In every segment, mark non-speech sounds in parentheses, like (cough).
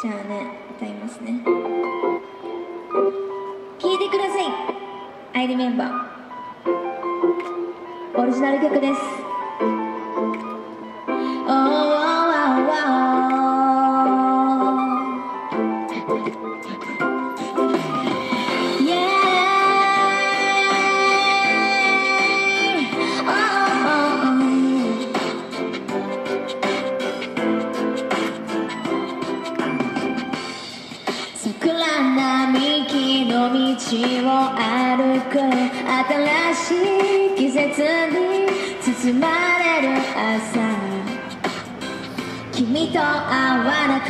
じゃあね歌いますね。聴いてください「アイリメンバー」オリジナル曲です。を歩く新しい季節に包まれる朝。君と会わなく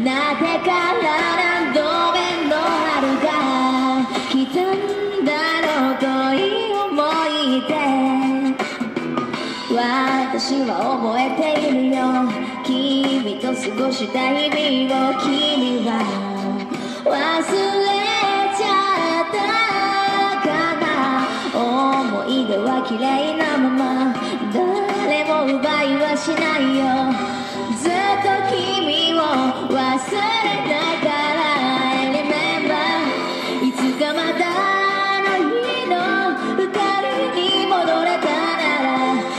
なってから何度目の春が来たんだろうとい思い出。私は覚えているよ。君と過ごした日々を君は嫌いなまま誰も奪いはしないよ。ずっと君を忘れないから I remember いつかまたあの日の二人に戻れたなら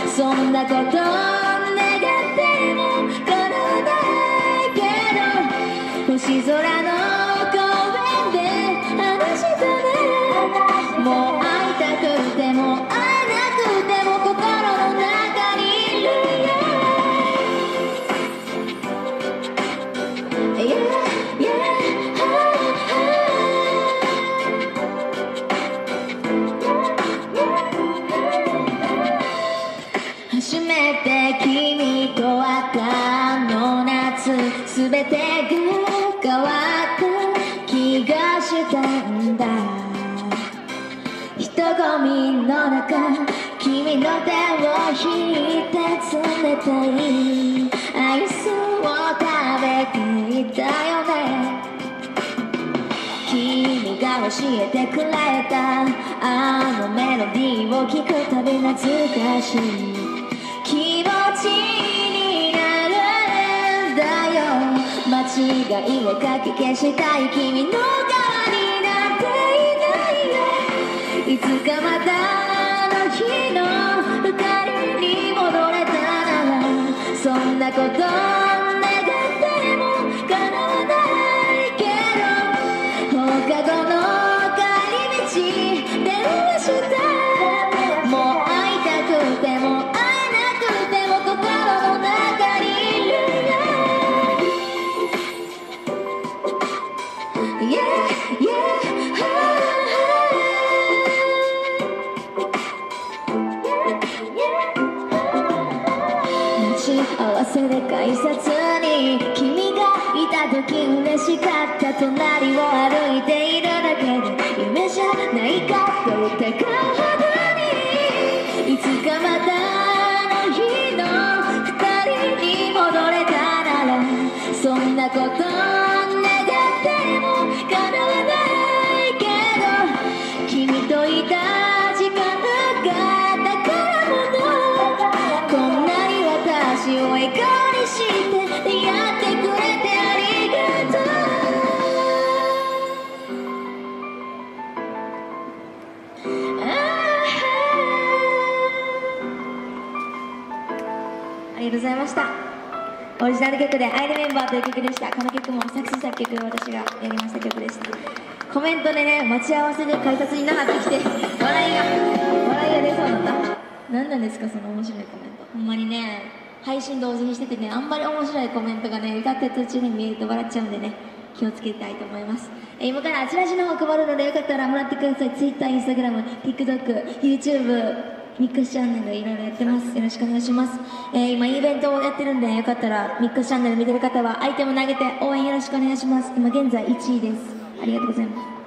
そんなこと願っても叶わないけど。星空初めて君と会ったあの夏すべてが変わった気がしたんだ。人混みの中君の手を引いて冷たいアイスを食べていたよね。君が教えてくれたあのメロディーを聞くたび懐かしい。違いをかき消したい君の側になっていないよいつかまたあの日の二人に戻れたならそんなことせで改札に君がいた時嬉しかった隣を歩いているだけで夢じゃないかと疑うほどにいつかまたあの日の二人に戻れたならそんなことがとうございました。オリジナル曲で「アイレメンバー」という曲でした。この曲も作詞作曲私がやりました曲でした。コメントでね待ち合わせで改札に並んできて (laughs) 笑いが笑いが出そうだった。何なんですかその面白いコメント。ほんまにね配信同時にしててねあんまり面白いコメントがね歌ってる途中に見えると笑っちゃうんでね気をつけたいと思います、えー今からあちらしの方配るのでよかったらもらってください。Twitter、Instagram、TikTok、YouTube ミックスチャンネルいろいろやってます。よろしくお願いします、えー今イベントをやってるんでよかったらミックスチャンネル見てる方はアイテム投げて応援よろしくお願いします。今現在1位です。ありがとうございます。